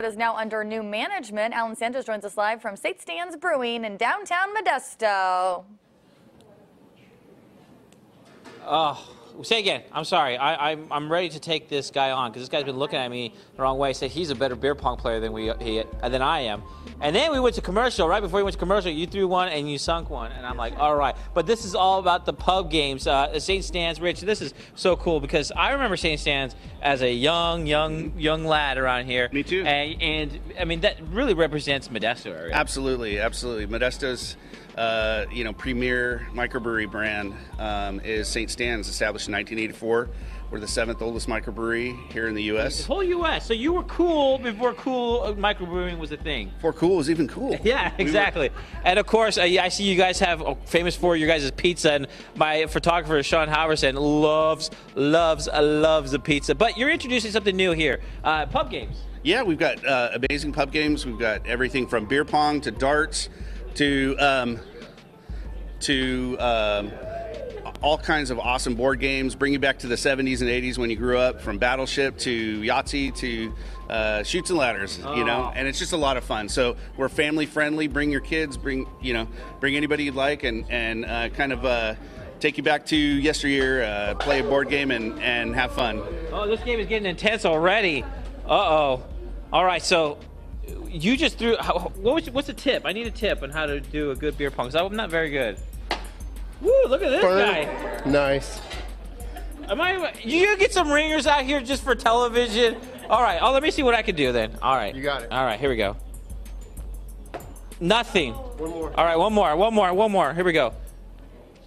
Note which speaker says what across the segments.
Speaker 1: It is now under new management. Alan Sanchez joins us live from St. Stan's Brewing in downtown Modesto.
Speaker 2: Oh, say again. I'm sorry. I, I'm, I'm ready to take this guy on because this guy's been looking at me the wrong way. Said he's a better beer pong player than we he, than I am. And then we went to commercial. Right before we went to commercial, you threw one and you sunk one, and I'm like, all right. But this is all about the pub games. Uh, St. Stan's, Rich. This is so cool because I remember St. Stan's as a young, young, young lad around here.
Speaker 3: Me too.
Speaker 2: And, and I mean that really represents Modesto area.
Speaker 3: Absolutely, absolutely. Modesto's, uh, you know, premier microbrewery brand um, is St. Stan's, established in 1984. We're the seventh oldest microbrewery here in the
Speaker 2: The
Speaker 3: U.S.
Speaker 2: whole U.S. So you were cool before cool uh, microbrewing was a thing.
Speaker 3: Before cool was even cool.
Speaker 2: Yeah,
Speaker 3: We were-
Speaker 2: exactly. and of course, uh, I see you guys have uh, famous for your guys' pizza, and my photographer Sean Howerson loves, loves, loves the pizza. But you're introducing something new here, uh, pub games.
Speaker 3: Yeah, we've got uh, amazing pub games. We've got everything from beer pong to darts to um, to um, all kinds of awesome board games. Bring you back to the 70s and 80s when you grew up, from Battleship to Yahtzee to uh, Chutes and Ladders. You know,
Speaker 2: Oh.
Speaker 3: and it's just a lot of fun. So we're family friendly. Bring your kids. Bring you know, bring anybody you'd like, and and uh, kind of. Uh, Take you back to yesteryear, uh, play a board game, and, and have fun.
Speaker 2: Oh, this game is getting intense already. Uh oh. All right, so you just threw. What was, what's a tip? I need a tip on how to do a good beer pong. I'm not very good. Woo! Look at this guy.
Speaker 4: Nice.
Speaker 2: Am I? You get some ringers out here just for television. All right. Oh, let me see what I can do then. All right.
Speaker 4: You got it.
Speaker 2: All right. Here we go. Nothing.
Speaker 4: One more.
Speaker 2: All right. One more. One more. One more. Here we go.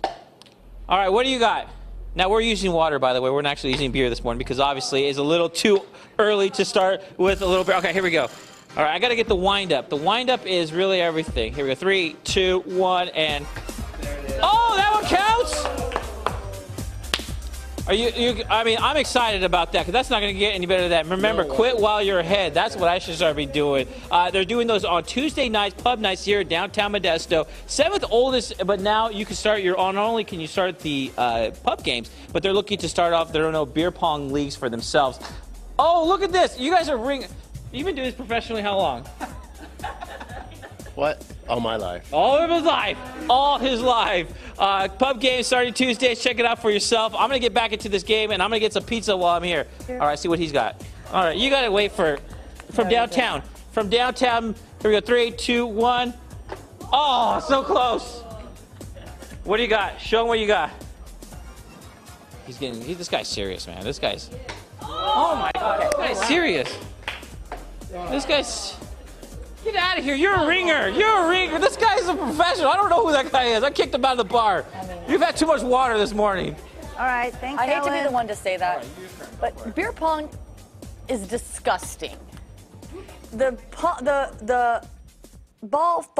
Speaker 2: All right. What do you got? Now we're using water, by the way. We're not actually using beer this morning because obviously it's a little too early to start with a little bit. Okay. Here we go. All right. I got to get the wind up. The wind up is really everything. Here we go. Three, two, one, and. Are you, you? I mean, I'm excited about that because that's not going to get any better than that. Remember,
Speaker 4: No
Speaker 2: quit while you're ahead. That's what I should start be doing. Uh, they're doing those on Tuesday nights, pub nights here in downtown Modesto. Seventh oldest, but now you can start your. Not only can you start the uh, pub games, but they're looking to start off their own beer pong leagues for themselves. Oh, look at this! You guys are ring. You've been doing this professionally how long?
Speaker 4: What? All my life.
Speaker 2: All of his life. All his life. Uh, pub game starting Tuesday. Check it out for yourself. I'm going to get back into this game and I'm going to get some pizza while I'm here. All right, see what he's got. All right, you got to wait for from downtown. From downtown. Here we go. Three, two, one. Oh, so close. What do you got? Show him what you got. He's getting. He, this guy's serious, man. This guy's. Oh my God. This guy's serious. This guy's. Get out of here. You're a ringer. You're a ringer. This guy's a professional. I don't know who that guy is. I kicked him out of the bar. You've had too much water this morning.
Speaker 5: All right, thanks,
Speaker 1: I hate to be the one to say that, but beer pong is disgusting. The the the ball falls.